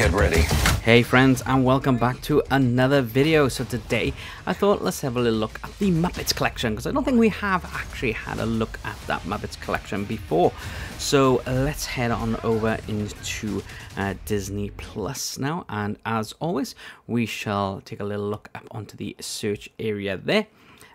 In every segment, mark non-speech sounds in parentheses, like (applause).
get ready. Hey friends and welcome back to another video. So today I thought let's have a little look at the Muppets collection because I don't think we have actually had a look at that Muppets collection before. So let's head on over into uh, Disney Plus now and as always we shall take a little look up onto the search area there.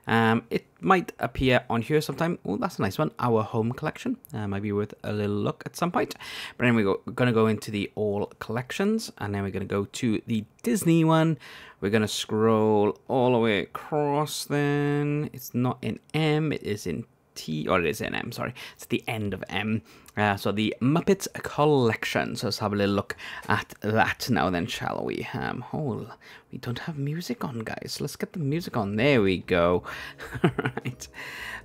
Um, it might appear on here sometime. Oh, that's a nice one. Our home collection. Uh, might be worth a little look at some point. But anyway, we're going to go into the all collections. And then we're going to go to the Disney one. We're going to scroll all the way across then. It's not in M. It is in T, or it is in M, sorry. It's the end of M. Uh, so the Muppets Collection. So let's have a little look at that now then, shall we? Um, oh, we don't have music on, guys. Let's get the music on. There we go. (laughs) right.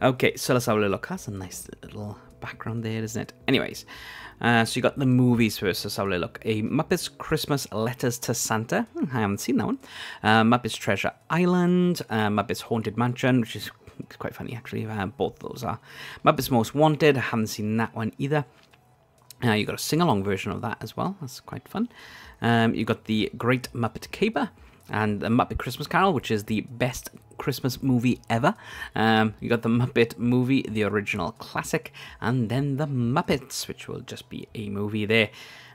Okay, so let's have a little look. That's a nice little background there, isn't it? Anyways, uh, so you got the movies first. Let's have a look. A Muppets Christmas Letters to Santa. Hmm, I haven't seen that one. Uh, Muppets Treasure Island. Uh, Muppets Haunted Mansion, which is it's quite funny actually. Uh, both those are Muppets Most Wanted. I haven't seen that one either. Uh, you've got a sing-along version of that as well. That's quite fun. Um, you got the Great Muppet Caper and the Muppet Christmas Carol, which is the best Christmas movie ever. Um, you got the Muppet movie, the original classic, and then the Muppets, which will just be a movie there.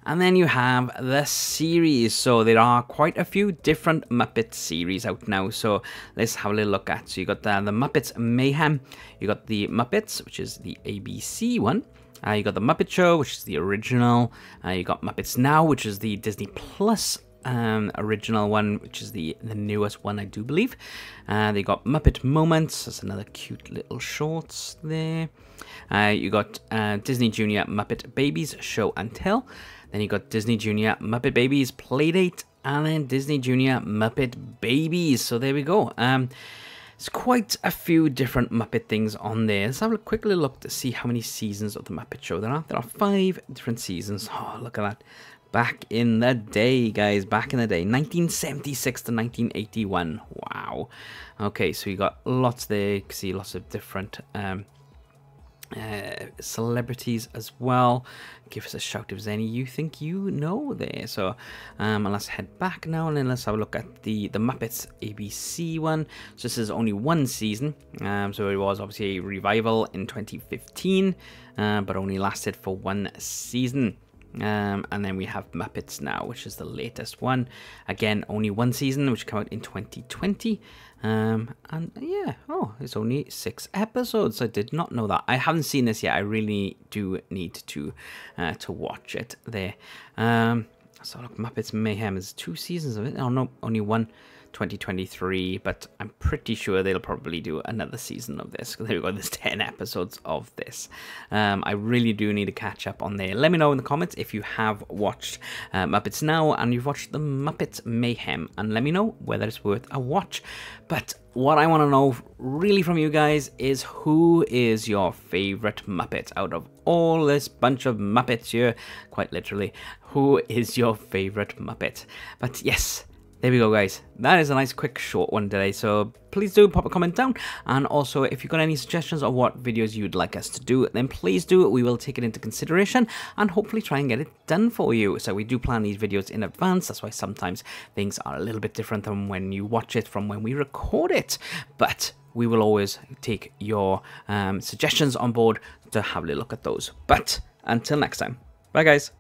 And then you have the series. So there are quite a few different Muppet series out now. So let's have a little look at. So you got the, the Muppets Mayhem. You got the Muppets, which is the ABC one. Uh, you got the Muppet Show, which is the original. Uh, you got Muppets Now, which is the Disney Plus um, original one, which is the, the newest one, I do believe. Uh, they got Muppet Moments. That's another cute little shorts there. Uh, you got uh, Disney Junior Muppet Babies Show and Tell. Then you got Disney Junior Muppet Babies Playdate, and then Disney Junior Muppet Babies. So there we go. Um, it's quite a few different Muppet things on there. Let's have a quick little look to see how many seasons of the Muppet Show there are. There are five different seasons. Oh, look at that. Back in the day, guys. Back in the day. 1976 to 1981. Wow. Okay, so you got lots there. You can see lots of different um, uh, celebrities as well. Give us a shout if there's any you think you know there. So um, let's head back now and then let's have a look at the, the Muppets ABC one. So this is only one season. Um, so it was obviously a revival in 2015, uh, but only lasted for one season. Um, and then we have Muppets Now, which is the latest one. Again, only one season, which came out in 2020. Um, and yeah, oh, it's only six episodes. I did not know that. I haven't seen this yet. I really do need to uh, to watch it there. Um, so look, Muppets Mayhem is two seasons of it. Oh no, only one. 2023, but I'm pretty sure they'll probably do another season of this. (laughs) There we go, there's 10 episodes of this. Um, I really do need to catch up on there. Let me know in the comments if you have watched uh, Muppets Now and you've watched the Muppets Mayhem, and let me know whether it's worth a watch. But what I want to know really from you guys is who is your favorite Muppet out of all this bunch of Muppets here, quite literally, who is your favorite Muppet? But yes, there we go, guys. That is a nice, quick, short one today. So please do pop a comment down. And also, if you've got any suggestions of what videos you'd like us to do, then please do. We will take it into consideration and hopefully try and get it done for you. So we do plan these videos in advance. That's why sometimes things are a little bit different than when you watch it from when we record it. But we will always take your um, suggestions on board to have a look at those. But until next time, bye, guys.